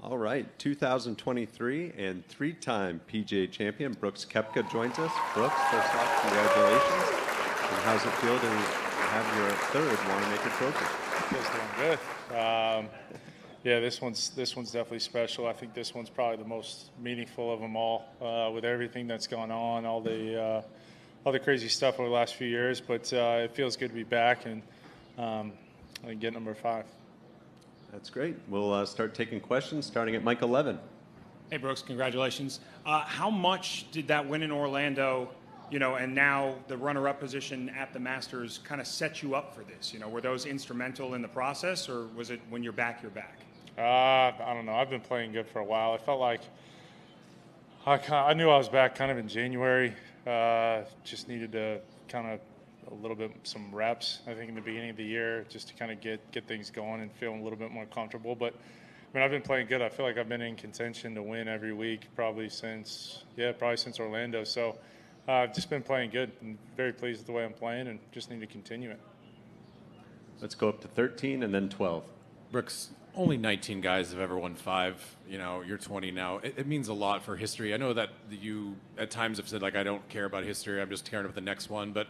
All right, 2023 and three-time PGA champion Brooks Koepka joins us. Brooks, first off, congratulations. And how's it feel to have your third Wanamaker Trophy? Feels doing good. Um, yeah, this one's this one's definitely special. I think this one's probably the most meaningful of them all, uh, with everything that's gone on, all the uh, all the crazy stuff over the last few years. But uh, it feels good to be back and, um, and get number five. That's great. We'll uh, start taking questions starting at Mike 11. Hey, Brooks, congratulations. Uh, how much did that win in Orlando, you know, and now the runner up position at the Masters kind of set you up for this? You know, were those instrumental in the process, or was it when you're back, you're back? Uh, I don't know. I've been playing good for a while. I felt like I, I knew I was back kind of in January. Uh, just needed to kind of a little bit some reps. I think in the beginning of the year, just to kind of get get things going and feel a little bit more comfortable. But I mean, I've been playing good. I feel like I've been in contention to win every week, probably since yeah, probably since Orlando. So uh, I've just been playing good. and very pleased with the way I'm playing, and just need to continue it. Let's go up to 13 and then 12. Brooks, only 19 guys have ever won five. You know, you're 20 now. It, it, means a lot for history. I know that you at times have said like, I don't care about history. I'm just caring about the next one. But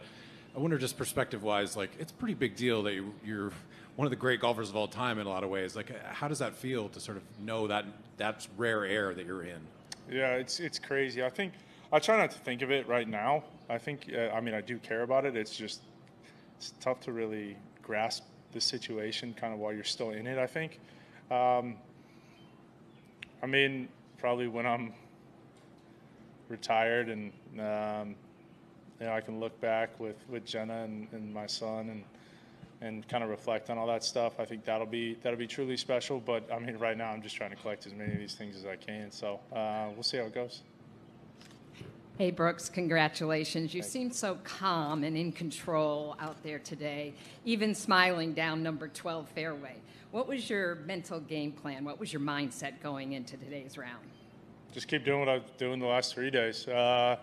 I wonder, just perspective-wise, like it's a pretty big deal that you, you're one of the great golfers of all time in a lot of ways. Like, how does that feel to sort of know that that's rare air that you're in? Yeah, it's it's crazy. I think I try not to think of it right now. I think uh, I mean I do care about it. It's just it's tough to really grasp the situation kind of while you're still in it. I think. Um, I mean, probably when I'm retired and um, you know, I can look back with, with Jenna and, and my son and and kind of reflect on all that stuff. I think that'll be that'll be truly special. But I mean, right now I'm just trying to collect as many of these things as I can. So uh, we'll see how it goes. Hey Brooks, congratulations. You seem so calm and in control out there today, even smiling down number 12 fairway. What was your mental game plan? What was your mindset going into today's round? Just keep doing what I've doing the last three days. Uh,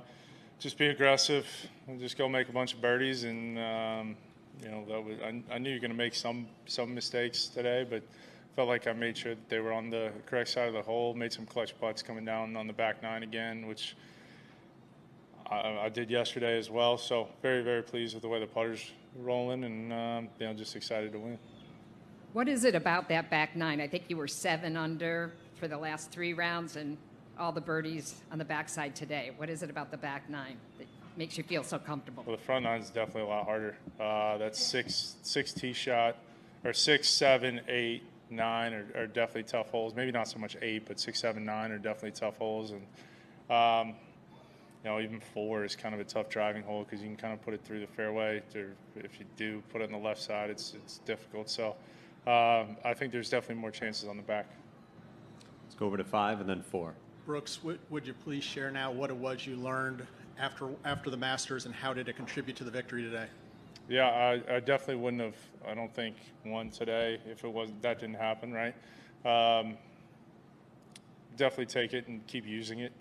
just be aggressive and just go make a bunch of birdies. And um, you know, that was, I, I knew you were going to make some some mistakes today, but felt like I made sure that they were on the correct side of the hole. Made some clutch putts coming down on the back nine again, which I, I did yesterday as well. So very very pleased with the way the putters rolling, and um, you know, just excited to win. What is it about that back nine? I think you were seven under for the last three rounds, and all the birdies on the backside today. What is it about the back nine that makes you feel so comfortable? Well, the front nine is definitely a lot harder. Uh, that's six six tee shot, or six, seven, eight, nine are, are, definitely tough holes. Maybe not so much eight, but six, seven, nine are definitely tough holes. And um, you know, even four is kind of a tough driving hole because you can kind of put it through the fairway. To, if you do put it on the left side, it's it's difficult. So um, I think there's definitely more chances on the back. Let's go over to five and then four. Brooks, would, would you please share now what it was you learned after after the Masters and how did it contribute to the victory today? Yeah, I, I definitely wouldn't have. I don't think won today if it was that didn't happen. Right. Um, definitely take it and keep using it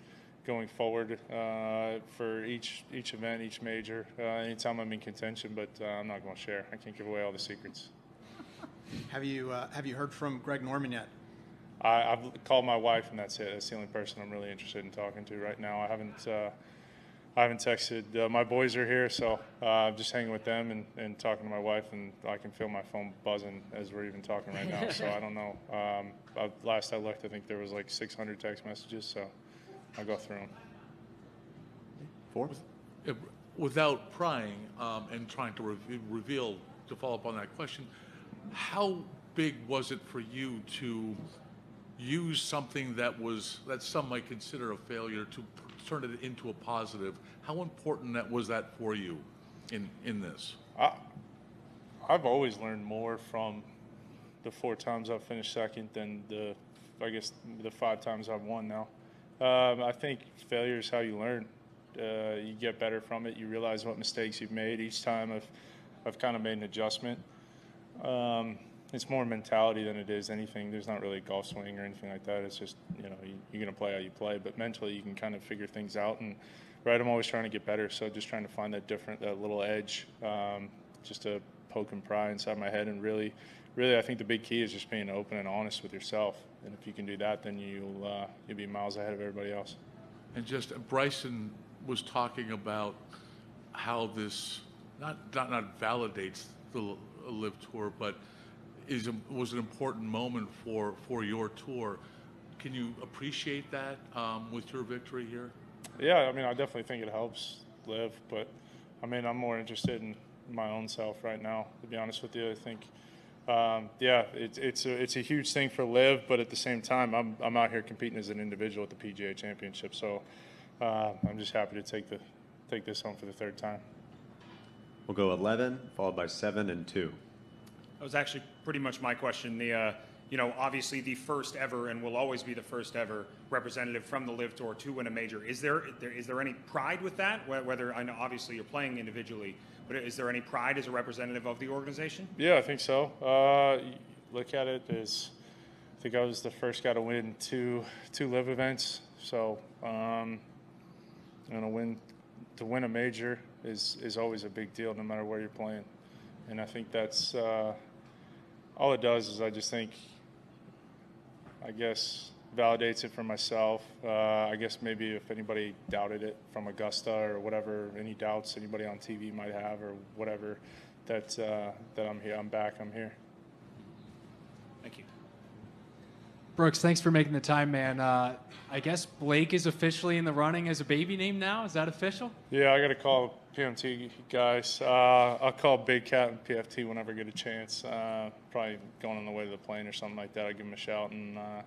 going forward uh, for each each event, each major. Uh, anytime I'm in contention, but uh, I'm not going to share. I can't give away all the secrets. Have you uh, have you heard from Greg Norman yet? I, have called my wife, and that's it. That's the only person I'm really interested in talking to right now. I haven't, uh, I haven't texted. Uh, my boys are here, so uh, I'm just hanging with them and, and talking to my wife, and I can feel my phone buzzing as we're even talking right now. so I don't know. Um, I, last I looked, I think there was like 600 text messages, so I'll go through them. Four. Without prying um, and trying to re- reveal, to follow up on that question, how big was it for you to use something that was that some might consider a failure to turn it into a positive. How important that was that for you in in this? I, I've always learned more from the four times I've finished second than the I guess the five times I've won now. Um, I think failure is how you learn. Uh, you get better from it. You realize what mistakes you've made each time. I've I've kind of made an adjustment. Um, it's more mentality than it is anything. There's not really a golf swing or anything like that. It's just you know you, are gonna play how you play, but mentally you can kind of figure things out. And right, I'm always trying to get better, so just trying to find that different, that little edge, um, just to poke and pry inside my head. And really, really, I think the big key is just being open and honest with yourself. and if you can do that, then you'll uh, you'll be miles ahead of everybody else. And just Bryson was talking about how this not not, not validates the LIV tour, but is was an important moment for for your tour. Can you appreciate that um, with your victory here? Yeah, I mean, I definitely think it helps LIV, but I mean, I'm more interested in my own self right now. To be honest with you, I think, um, yeah, it's it's a it's a huge thing for LIV, but at the same time, I'm I'm out here competing as an individual at the PGA Championship, so uh, I'm just happy to take the take this home for the third time. We'll go 11, followed by 7 and 2. That was actually pretty much my question. The, uh, you know, obviously the first ever and will always be the first ever representative from the LIV Tour to win a major. Is there, is there any pride with that? Whether I know obviously you're playing individually, but is there any pride as a representative of the organization? Yeah, I think so. Uh, look at it as I think I was the first guy to win two two LIV events. So um, you know, win to win a major is is always a big deal, no matter where you're playing. And I think that's uh, all it does is I just think I guess validates it for myself. Uh, I guess maybe if anybody doubted it from Augusta or whatever, any doubts anybody on TV might have or whatever, that uh, that I'm here, I'm back, I'm here. Thank you. Brooks, thanks for making the time, man. Uh, I guess Blake is officially in the running as a baby name now. Is that official? Yeah, I got to call PMT guys. Uh, I'll call Big Cat and PFT whenever I get a chance. Uh, probably going on the way to the plane or something like that. I'll give them a shout, and uh,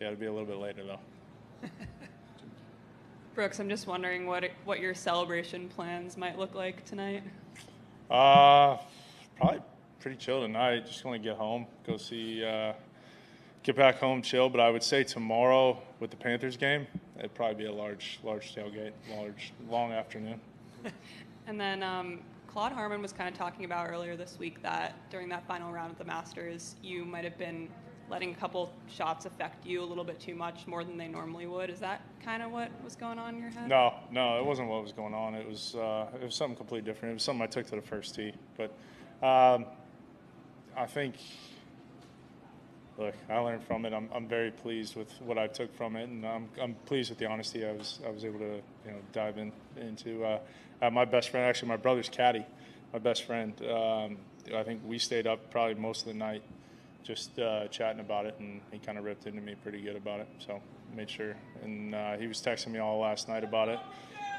yeah, it'll be a little bit later though. Brooks, I'm just wondering what it, what your celebration plans might look like tonight. Uh, probably pretty chill tonight. Just going to get home, go see, uh, get back home, chill. But I would say tomorrow with the Panthers game, it'd probably be a large, large tailgate, large, long afternoon. And then um, Claude Harmon was kind of talking about earlier this week that during that final round of the Masters, you might have been letting a couple shots affect you a little bit too much, more than they normally would. Is that kind of what was going on in your head? No, no, it wasn't what was going on. It was uh, it was something completely different. It was something I took to the first tee. But um, I think, look, I learned from it. I'm, I'm very pleased with what I took from it, and I'm, I'm pleased with the honesty I was I was able to you know dive in into. Uh, uh, my best friend, actually, my brother's caddy, my best friend. Um, I think we stayed up probably most of the night just uh, chatting about it, and he kind of ripped into me pretty good about it. So made sure, and uh, he was texting me all last night about it,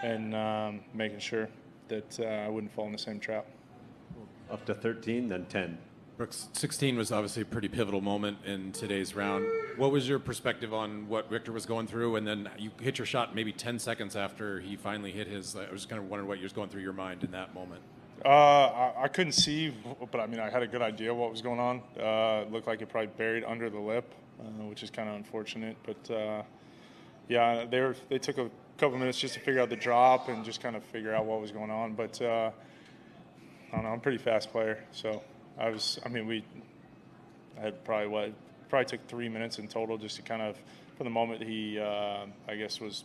and um, making sure that uh, I wouldn't fall in the same trap. Up to 13, then 10. Brooks, 16 was obviously a pretty pivotal moment in today's round. What was your perspective on what Viktor was going through? And then you hit your shot maybe 10 seconds after he finally hit his. I was kind of wondering what was going through your mind in that moment. Uh, I, I couldn't see, but I mean, I had a good idea what was going on. Uh, it looked like it probably buried under the lip, uh, which is kind of unfortunate. But uh, yeah, they were they took a couple minutes just to figure out the drop and just kind of figure out what was going on. But uh, I don't know, I'm a pretty fast player, so I was. I mean, we I had probably what probably took three minutes in total just to kind of from the moment he uh, I guess was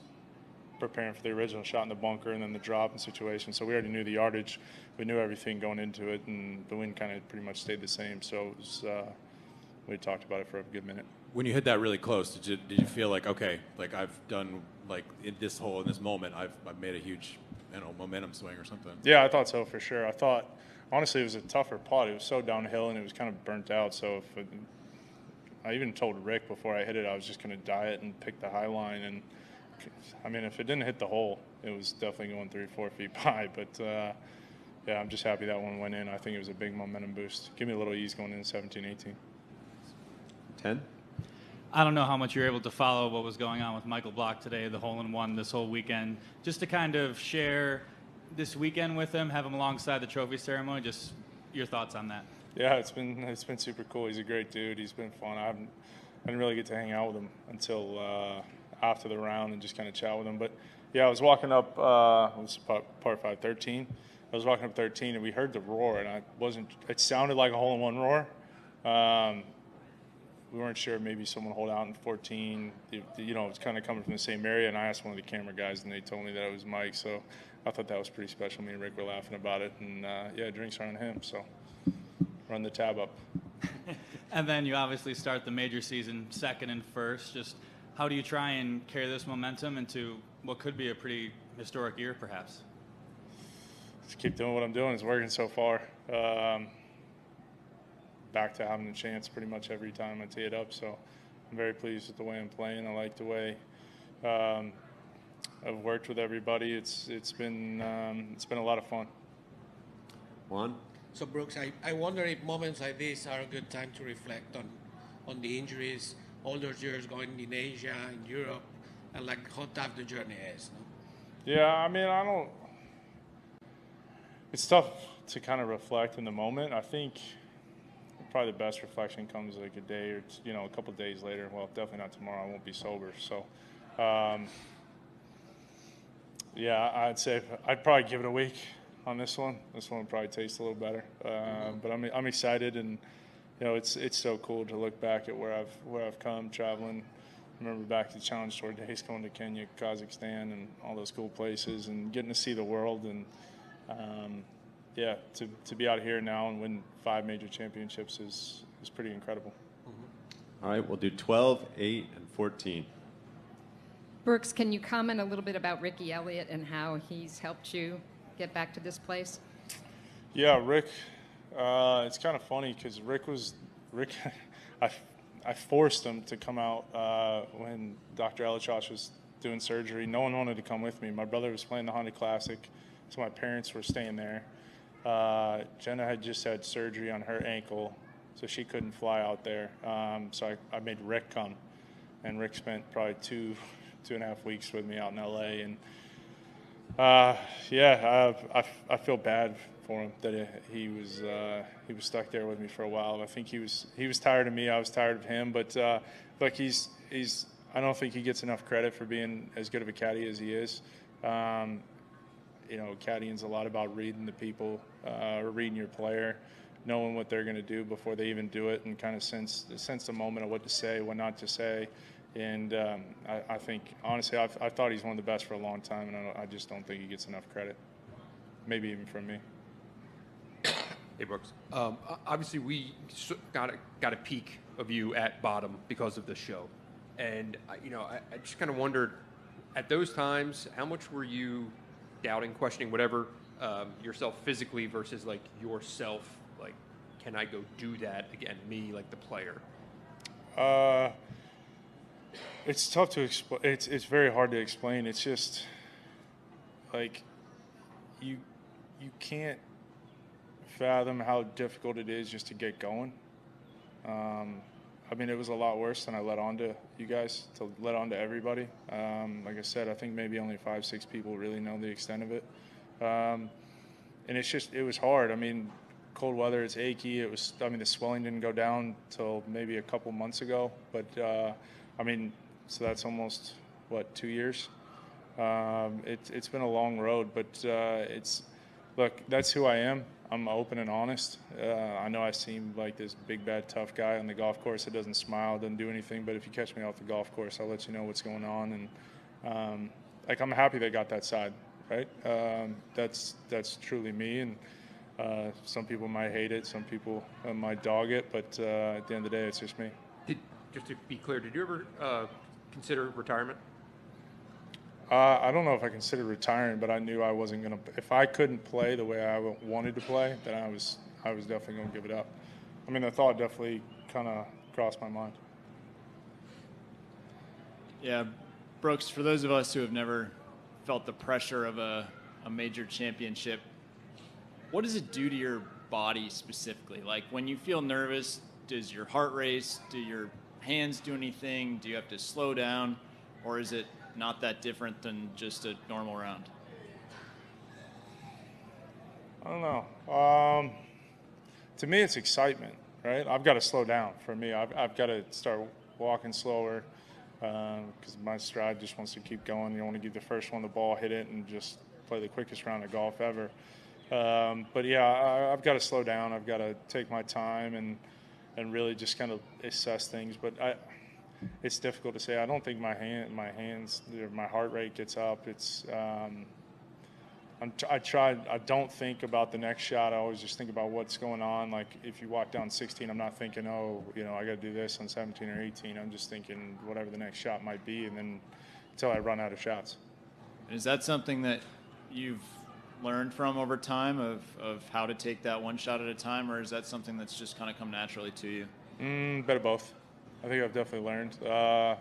preparing for the original shot in the bunker and then the drop and situation. So we already knew the yardage, we knew everything going into it, and the wind kind of pretty much stayed the same. So it was, uh, we talked about it for a good minute. When you hit that really close, did you did you feel like okay, like I've done like in this hole in this moment, I've I've made a huge you know momentum swing or something? Yeah, I thought so for sure. I thought honestly it was a tougher putt. It was so downhill and it was kind of burnt out. So if it, I even told Rick before I hit it, I was just going to die it and pick the high line. And I mean, if it didn't hit the hole, it was definitely going three, four feet by. But uh, yeah, I'm just happy that one went in. I think it was a big momentum boost. Give me a little ease going in 17, 18. 10. I don't know how much you're able to follow what was going on with Michael Block today, the hole in one this whole weekend. Just to kind of share this weekend with him, have him alongside the trophy ceremony. Just your thoughts on that. Yeah, it's been it's been super cool. He's a great dude. He's been fun. I haven't I didn't really get to hang out with him until uh, after the round and just kind of chat with him. But yeah, I was walking up. Uh, it was part, part five, 13. I was walking up 13, and we heard the roar, and I wasn't. It sounded like a hole in one roar. Um, we weren't sure. Maybe someone hold out in 14. You, know, it's kind of coming from the same area. And I asked one of the camera guys, and they told me that it was Mike. So I thought that was pretty special. Me and Rick were laughing about it, and uh, yeah, drinks are on him. So run the tab up. and then you obviously start the major season second and first. Just how do you try and carry this momentum into what could be a pretty historic year, perhaps? Just keep doing what I'm doing. It's working so far. Um, back to having a chance pretty much every time I tee it up. So I'm very pleased with the way I'm playing. I like the way um, I've worked with everybody. It's it's been um, it's been a lot of fun. Juan? So Brooks, I, I wonder if moments like this are a good time to reflect on, on the injuries, all those years going in Asia and Europe, and like how tough the journey is. No? Yeah, I mean, I don't. It's tough to kind of reflect in the moment. I think probably the best reflection comes like a day or you know a couple days later. Well, definitely not tomorrow. I won't be sober. So, um, yeah, I'd say I'd probably give it a week on this one. This one would probably taste a little better. Um, but I'm I'm excited and you know it's it's so cool to look back at where I've where I've come traveling. Remember back to the Challenge Tour days, going to Kenya, Kazakhstan, and all those cool places, and getting to see the world. And um, yeah, to, to be out here now and win five major championships is is pretty incredible. All right, we'll do 12, 8, and 14. Brooks, can you comment a little bit about Ricky Elliott and how he's helped you get back to this place? Yeah, Rick. Uh, it's kind of funny because Rick was Rick. I, I forced him to come out uh, when Dr. ElAttrache was doing surgery. No one wanted to come with me. My brother was playing the Honda Classic, so my parents were staying there. Uh, Jenna had just had surgery on her ankle, so she couldn't fly out there. Um, so I, I made Rick come, and Rick spent probably two two and a half weeks with me out in LA, and uh, yeah, I, I, I feel bad for him that he was uh, he was stuck there with me for a while. I think he was he was tired of me. I was tired of him. But uh, look, he's he's I don't think he gets enough credit for being as good of a caddy as he is. Um, you know, caddying's a lot about reading the people, uh, reading your player, knowing what they're going to do before they even do it, and kind of sense sense the moment of what to say, what not to say. And um, I, I, think, honestly, I've, I thought he's one of the best for a long time, and I, I just don't think he gets enough credit, maybe even from me. Hey Brooks. Um, obviously, we got a, got a peek of you at bottom because of the show, and you know, I, I just kind of wondered, at those times, how much were you doubting, questioning, whatever um, yourself physically versus like yourself, like, can I go do that again? Me, like the player. Uh, it's tough to explain. It's it's very hard to explain. It's just like you you can't fathom how difficult it is just to get going. Um, I mean, it was a lot worse than I let on to you guys, to let on to everybody. Um, like I said, I think maybe only five, six people really know the extent of it. Um, and it's just, it was hard. I mean, cold weather, it's achy. It was, I mean, the swelling didn't go down till maybe a couple months ago. But, uh, I mean, so that's almost, what, two years? Um, it, it's been a long road, but uh, it's, look, that's who I am. I'm open and honest. Uh, I know I seem like this big, bad, tough guy on the golf course that doesn't smile, doesn't do anything. But if you catch me off the golf course, I'll let you know what's going on. And um, like, I'm happy they got that side, right? Um, that's that's truly me. And uh, some people might hate it, some people uh, might dog it, but uh, at the end of the day, it's just me. Did, just to be clear, did you ever uh, consider retirement? Uh, I don't know if I considered retiring, but I knew I wasn't going to. If I couldn't play the way I wanted to play, then I was I was definitely to give it up. I mean, the thought definitely kind of crossed my mind. Yeah, Brooks. For those of us who have never felt the pressure of a, a major championship, what does it do to your body specifically? Like when you feel nervous, does your heart race? Do your hands do anything? Do you have to slow down, or is it not that different than just a normal round? I don't know. Um, to me, it's excitement, right? I've got to slow down. For me, I've, I've got to start walking slower because um, my stride just wants to keep going. You want to give the first one the ball, hit it, and just play the quickest round of golf ever. Um, but yeah, I, I've got to slow down. I've got to take my time and and really just kind of assess things. But I, it's difficult to say. I don't think my hand, my hands, my heart rate gets up. It's, um, I'm, t- I try. I don't think about the next shot. I always just think about what's going on. Like if you walk down 16, I'm not thinking, oh, you know, I got to do this on 17 or 18. I'm just thinking whatever the next shot might be, and then until I run out of shots. Is that something that you've learned from over time of, of how to take that one shot at a time, or is that something that's just kind of come naturally to you? Mm, bit of both. I think I've definitely learned. Uh,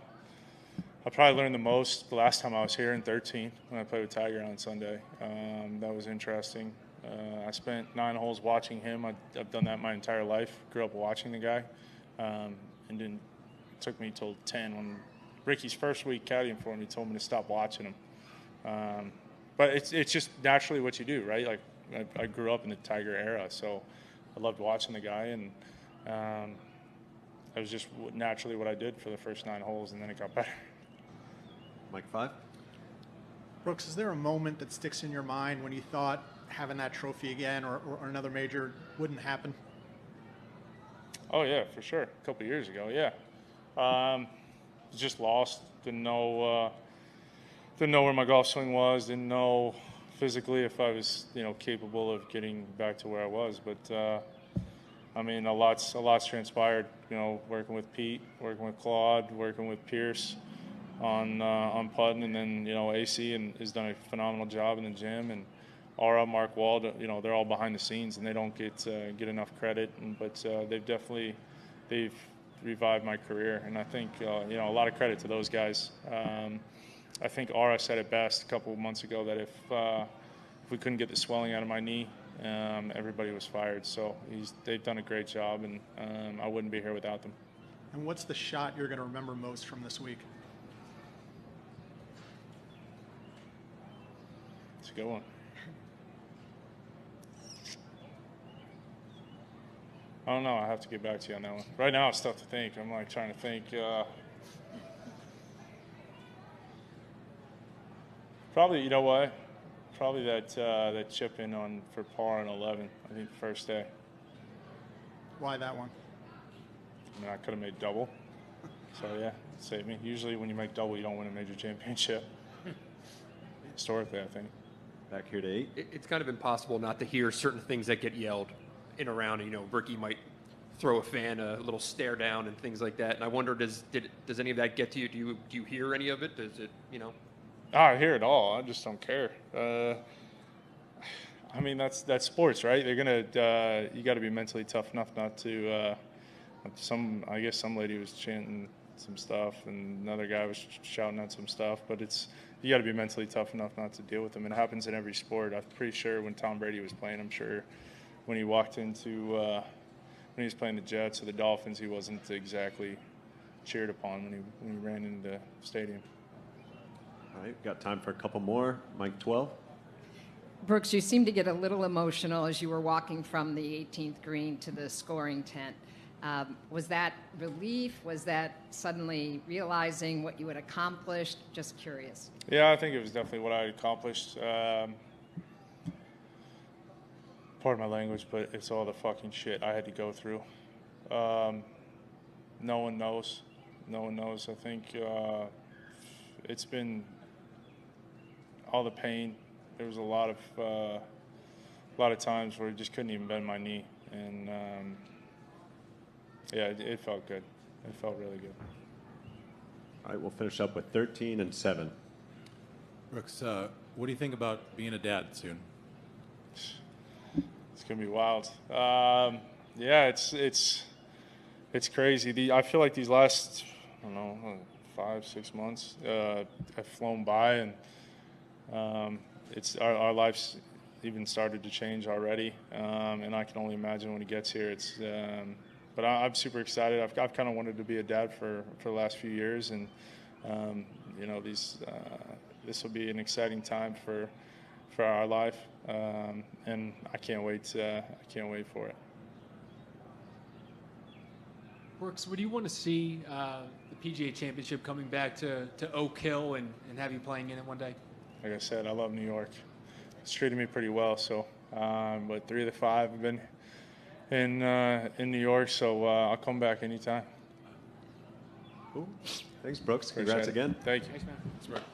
I probably learned the most the last time I was here in 13 when I played with Tiger on Sunday. Um, that was interesting. Uh, I spent nine holes watching him. I, I've done that my entire life. Grew up watching the guy, um, and then it took me till 10 when Ricky's first week caddying for him. He told me to stop watching him. Um, but it's it's just naturally what you do, right? Like I, I grew up in the Tiger era, so I loved watching the guy, and um, that was just naturally what I did for the first nine holes, and then it got better. Mike five. Brooks, is there a moment that sticks in your mind when you thought having that trophy again or, or, or another major wouldn't happen? Oh yeah, for sure. A couple years ago, yeah. Um, just lost. Didn't know. Uh, didn't know where my golf swing was. Didn't know physically if I was, you know, capable of getting back to where I was. But uh, I mean, a lot's a lot's transpired. You know, working with Pete, working with Claude, working with Pierce on uh, on putting, and then you know AC and has done a phenomenal job in the gym and. Aura, Mark Wald, you know, they're all behind the scenes and they don't get uh, get enough credit. And, but uh, they've definitely they've revived my career, and I think uh, you know a lot of credit to those guys. Um, I think Aura said it best a couple of months ago that if uh, if we couldn't get the swelling out of my knee, um, everybody was fired. So he's, they've done a great job, and um, I wouldn't be here without them. And what's the shot you're going to remember most from this week? It's a good one. I don't know. I have to get back to you on that one. Right now, it's tough to think. I'm like trying to think. Uh, probably, you know what? Probably that uh, that chip in on for par on 11. I think the first day. Why that one? I mean, I could have made double. So yeah, saved me. Usually, when you make double, you don't win a major championship. Historically, I think. Back here to eight. It, it's kind of impossible not to hear certain things that get yelled in a round. You know, Ricky might throw a fan a little stare down and things like that. And I wonder, does did, does any of that get to you? Do you do you hear any of it? Does it, you know? I hear it all. I just don't care. Uh, I mean, that's that's sports, right? They're gonna. Uh, you got to be mentally tough enough not to. Uh, some, I guess, some lady was chanting some stuff, and another guy was shouting out some stuff. But it's you got to be mentally tough enough not to deal with them. It happens in every sport. I'm pretty sure when Tom Brady was playing, I'm sure when he walked into uh, when he was playing the Jets or the Dolphins, he wasn't exactly cheered upon when he when he ran into the stadium. All right, got time for a couple more. Mike 12. Brooks, you seemed to get a little emotional as you were walking from the 18th green to the scoring tent. Um, was that relief? Was that suddenly realizing what you had accomplished? Just curious. Yeah, I think it was definitely what I accomplished. Um, pardon my language, but it's all the fucking shit I had to go through. Um, no one knows. No one knows. I think uh, it's been all the pain. There was a lot of uh, a lot of times where I just couldn't even bend my knee, and um, yeah, it, it felt good. It felt really good. All right, we'll finish up with 13 and 7. Brooks, uh, what do you think about being a dad soon? It's gonna be wild. Um, yeah, it's it's it's crazy. The, I feel like these last I don't know five six months uh, have flown by, and um, it's our, our lives even started to change already. Um, and I can only imagine when he gets here. It's um, but I, I'm super excited. I've, I've kind of wanted to be a dad for for the last few years, and um, you know these uh, this will be an exciting time for for our life, um, and I can't wait. Uh, I can't wait for it. Brooks, would you want to see uh, the PGA Championship coming back to, to Oak Hill and, and have you playing in it one day? Like I said, I love New York. It's treated me pretty well. So, um, but three of the five have been in uh, in New York, so uh, I'll come back anytime. Cool. Thanks, Brooks. Congrats again. Thank you. Thanks, man. Thanks, Brooks.